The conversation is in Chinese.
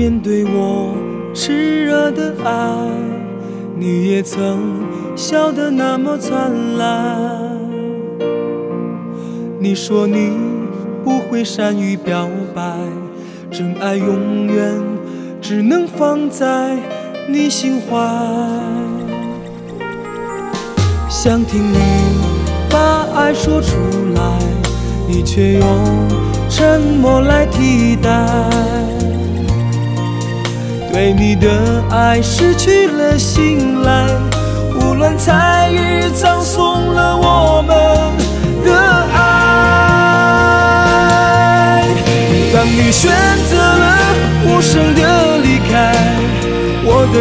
面对我炽热的爱，你也曾笑得那么灿烂。你说你不会善于表白，真爱永远只能放在你心怀。想听你把爱说出来，你却用沉默来替代。对你的爱失去了信赖无论猜疑葬送了我们的爱。当你选择了无声的离开我的